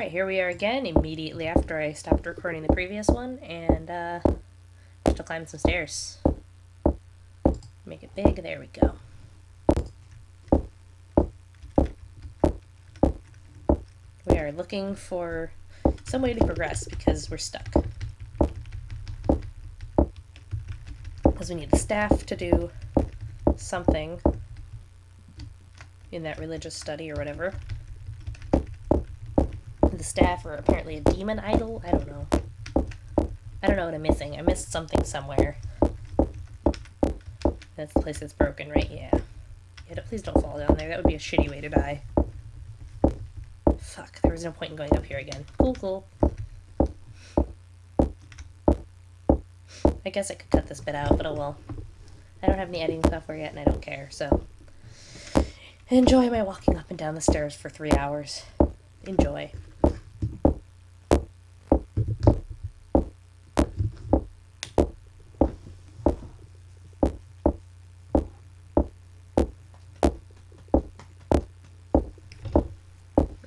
Alright, here we are again, immediately after I stopped recording the previous one, and, uh, have to climb some stairs. Make it big, there we go. We are looking for some way to progress because we're stuck. Because we need the staff to do something in that religious study or whatever the staff are apparently a demon idol. I don't know. I don't know what I'm missing. I missed something somewhere. That's the place that's broken, right? Yeah. Yeah, don't, please don't fall down there. That would be a shitty way to die. Fuck, there was no point in going up here again. Cool, cool. I guess I could cut this bit out, but oh well. I don't have any editing software yet, and I don't care, so... Enjoy my walking up and down the stairs for three hours. Enjoy.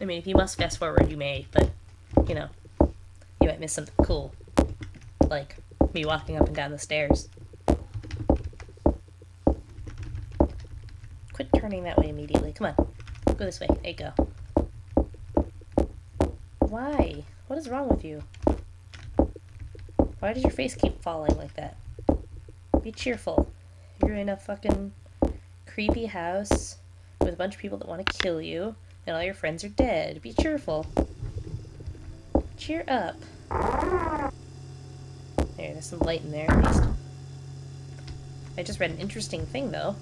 I mean, if you must fast forward, you may, but, you know, you might miss something cool. Like me walking up and down the stairs. Quit turning that way immediately. Come on. Go this way. There you go. Why? What is wrong with you? Why does your face keep falling like that? Be cheerful. You're in a fucking creepy house with a bunch of people that want to kill you and all your friends are dead. Be cheerful. Cheer up. There, there's some light in there at least. I just read an interesting thing though.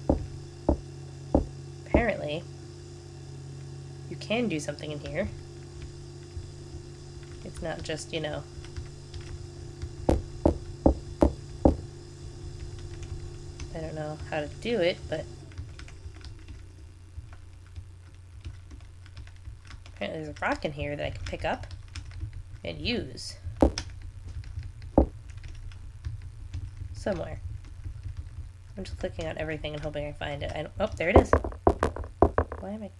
Apparently, you can do something in here. It's not just, you know, I don't know how to do it, but Apparently there's a rock in here that I can pick up and use. Somewhere. I'm just clicking on everything and hoping I find it. I oh, there it is. Why am I...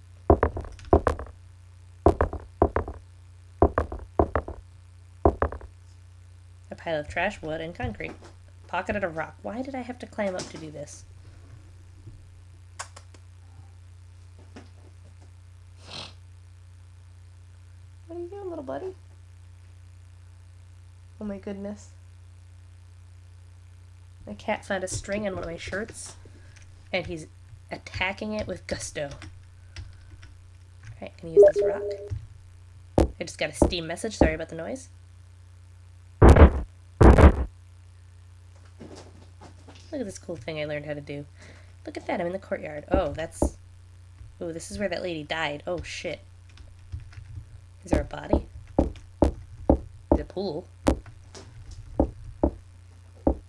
A pile of trash, wood, and concrete. Pocketed a rock. Why did I have to climb up to do this? Little buddy? Oh my goodness. My cat found a string on one of my shirts, and he's attacking it with gusto. Alright, can use this rock. I just got a Steam message, sorry about the noise. Look at this cool thing I learned how to do. Look at that, I'm in the courtyard. Oh, that's... Oh, this is where that lady died. Oh, shit. Is there a body? The pool.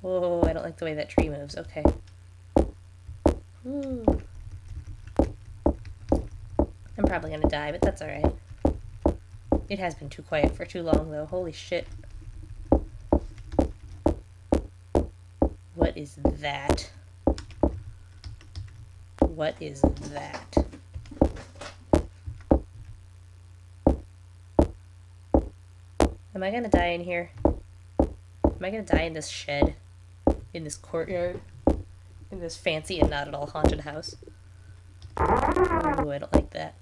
Whoa, I don't like the way that tree moves. Okay. Ooh. I'm probably gonna die, but that's alright. It has been too quiet for too long, though. Holy shit. What is that? What is that? Am I gonna die in here? Am I gonna die in this shed? In this courtyard? In this fancy and not at all haunted house? Ooh, I don't like that.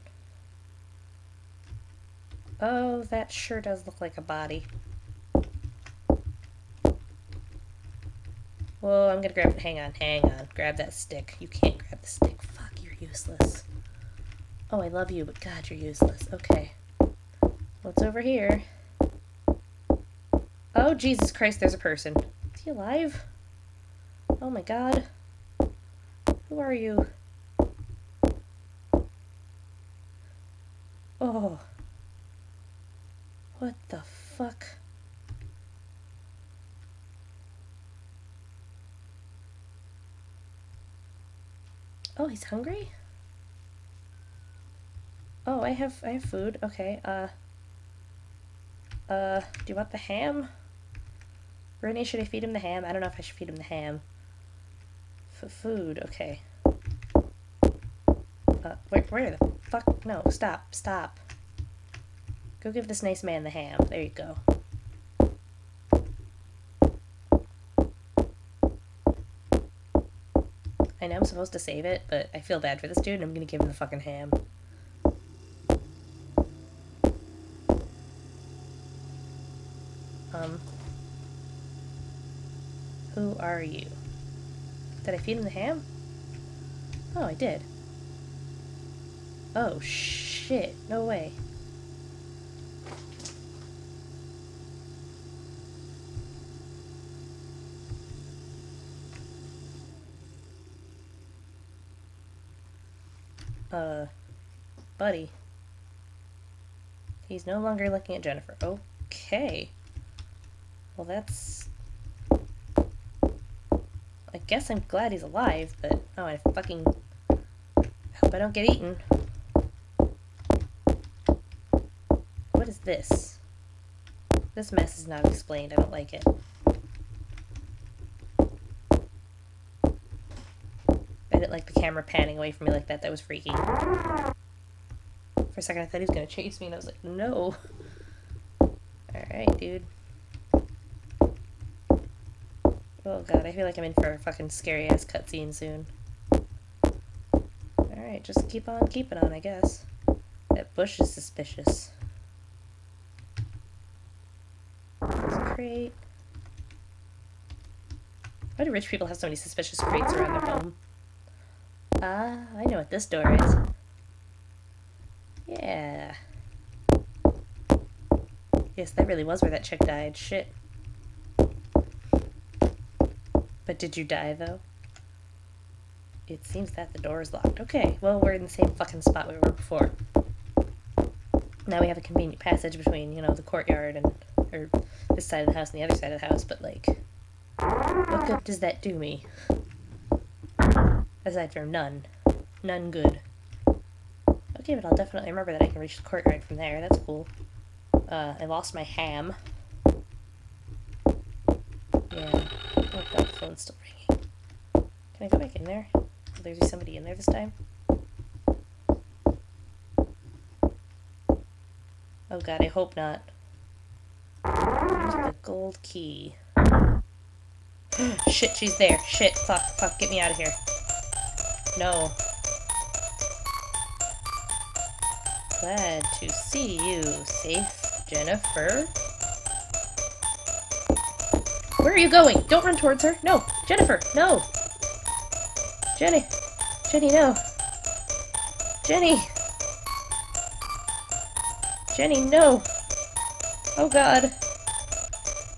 Oh, that sure does look like a body. Whoa, I'm gonna grab- hang on, hang on. Grab that stick. You can't grab the stick. Fuck, you're useless. Oh, I love you, but god, you're useless. Okay. What's over here? Oh, Jesus Christ, there's a person. Is he alive? Oh my god. Who are you? Oh. What the fuck? Oh, he's hungry? Oh, I have I have food. Okay. Uh Uh, do you want the ham? Rennie, should I feed him the ham? I don't know if I should feed him the ham. F food, okay. Uh, where, where the fuck? No, stop, stop. Go give this nice man the ham. There you go. I know I'm supposed to save it, but I feel bad for this dude and I'm gonna give him the fucking ham. Um, who are you? Did I feed him the ham? Oh, I did. Oh, shit. No way. Uh, buddy. He's no longer looking at Jennifer. Okay. Well, that's... I guess I'm glad he's alive, but... Oh, I fucking... Hope I don't get eaten. What is this? This mess is not explained. I don't like it. I didn't like the camera panning away from me like that. That was freaky. For a second, I thought he was going to chase me, and I was like, no. Alright, dude. Oh god, I feel like I'm in for a fucking scary ass cutscene soon. Alright, just keep on keeping on, I guess. That bush is suspicious. crate. Why do rich people have so many suspicious crates around their home? Ah, I know what this door is. Yeah. Yes, that really was where that chick died. Shit. But did you die, though? It seems that the door is locked. Okay, well, we're in the same fucking spot we were before. Now we have a convenient passage between, you know, the courtyard and, or this side of the house and the other side of the house, but, like, what good does that do me? Aside from none. None good. Okay, but I'll definitely remember that I can reach the courtyard from there. That's cool. Uh, I lost my ham. Yeah. Oh god, the phone's still ringing. Can I go back in there? Will there be somebody in there this time? Oh god, I hope not. The gold key. Shit, she's there. Shit, fuck, fuck, get me out of here. No. Glad to see you safe, Jennifer. Where are you going? Don't run towards her. No, Jennifer, no. Jenny. Jenny, no. Jenny. Jenny, no. Oh god.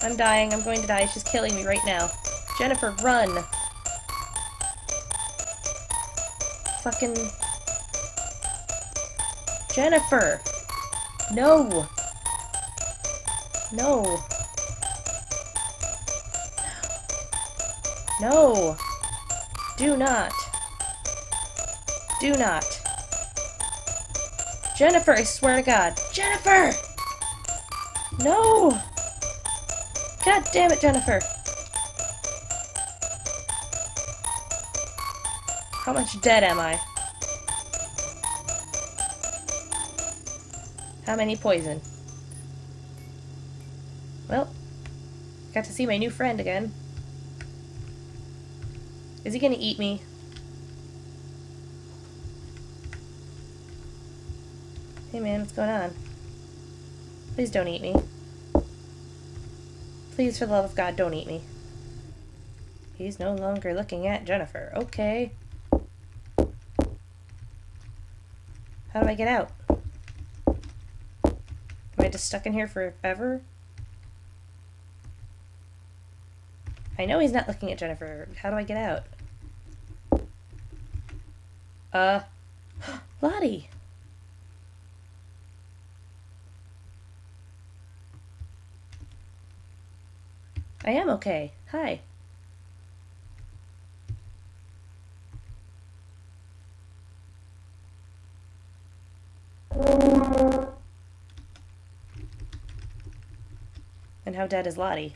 I'm dying. I'm going to die. She's killing me right now. Jennifer, run. Fucking... Jennifer! No! No! No! Do not! Do not! Jennifer, I swear to God! Jennifer! No! God damn it, Jennifer! How much dead am I? How many poison? Well, got to see my new friend again. Is he gonna eat me? Hey man, what's going on? Please don't eat me. Please, for the love of God, don't eat me. He's no longer looking at Jennifer. Okay. How do I get out? Am I just stuck in here forever? I know he's not looking at Jennifer. How do I get out? Uh, Lottie! I am okay. Hi. And how dead is Lottie?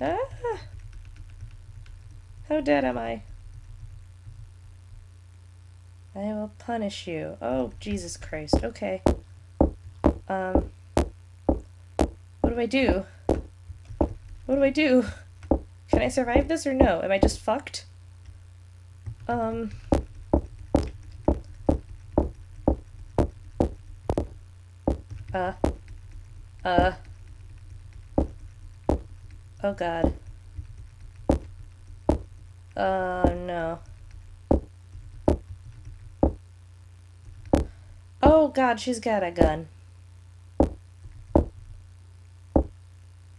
Ah! How dead am I? I will punish you. Oh, Jesus Christ. Okay. Um. What do I do? What do I do? Can I survive this or no? Am I just fucked? Um. Uh. Uh. Oh god. Oh no. Oh god, she's got a gun.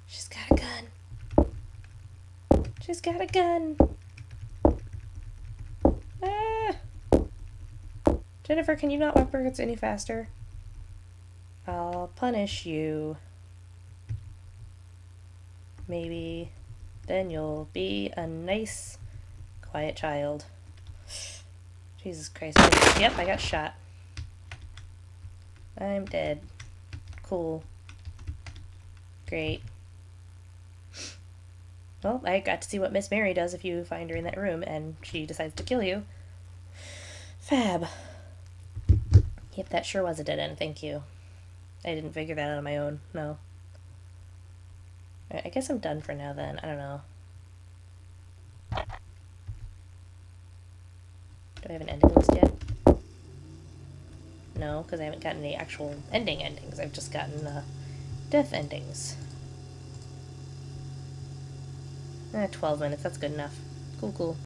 She's got a gun. She's got a gun. Ah. Jennifer, can you not walk backwards any faster? I'll punish you. Maybe then you'll be a nice, quiet child. Jesus Christ. Yep, I got shot. I'm dead. Cool. Great. Well, I got to see what Miss Mary does if you find her in that room and she decides to kill you. Fab. Yep, that sure was a dead end, thank you. I didn't figure that out on my own, no. Right, I guess I'm done for now then, I don't know. Do I have an ending list yet? No, because I haven't gotten any actual ending endings. I've just gotten uh, death endings. Eh, 12 minutes, that's good enough. Cool, cool.